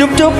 chúc chúc.